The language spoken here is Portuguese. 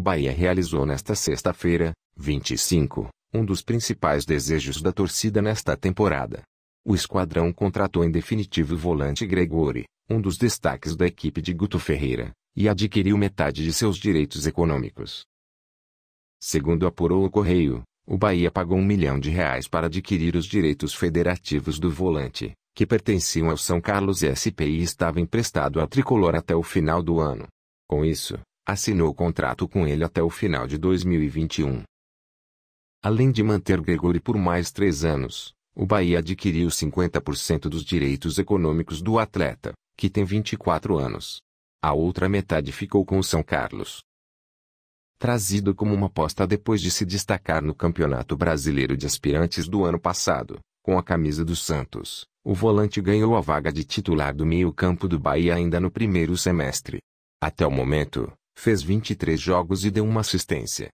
Bahia realizou nesta sexta-feira, 25, um dos principais desejos da torcida nesta temporada. O esquadrão contratou em definitivo o volante Gregori, um dos destaques da equipe de Guto Ferreira, e adquiriu metade de seus direitos econômicos. Segundo apurou o Correio, o Bahia pagou um milhão de reais para adquirir os direitos federativos do volante, que pertenciam ao São Carlos SP e estava emprestado ao tricolor até o final do ano. Com isso, assinou contrato com ele até o final de 2021. Além de manter Gregori por mais três anos, o Bahia adquiriu 50% dos direitos econômicos do atleta, que tem 24 anos. A outra metade ficou com o São Carlos. Trazido como uma aposta depois de se destacar no Campeonato Brasileiro de Aspirantes do ano passado, com a camisa do Santos, o volante ganhou a vaga de titular do meio-campo do Bahia ainda no primeiro semestre. Até o momento, fez 23 jogos e deu uma assistência.